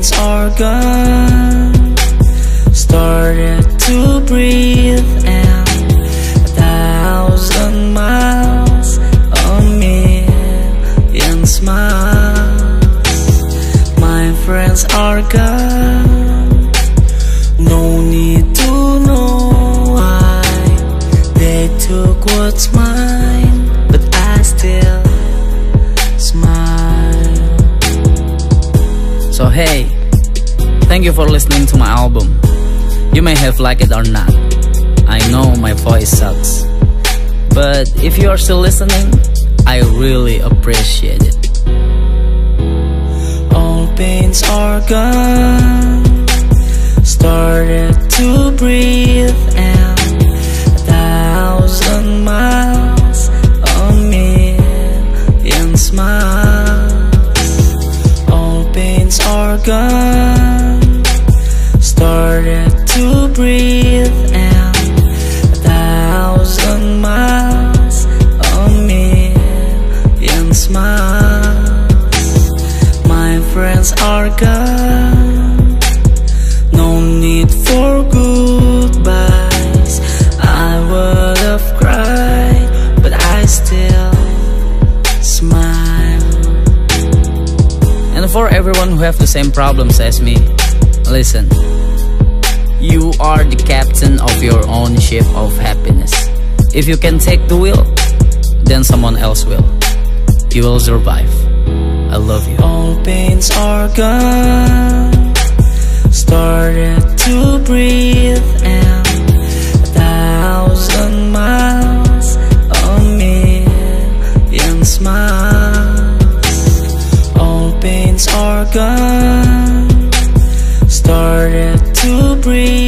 pains are gone. Started to breathe and a thousand miles A million smiles. My friends are gone. No need to know why They took what's mine So hey, thank you for listening to my album. You may have liked it or not. I know my voice sucks. But if you are still listening, I really appreciate it. All pains are gone Started to breathe and gone Started to breathe and a thousand miles A million smiles. My friends are gone. No need for goodbyes For everyone who have the same problems as me, listen. You are the captain of your own ship of happiness. If you can take the wheel, then someone else will. You will survive. I love you. All pains are gone pains are gone Started to breathe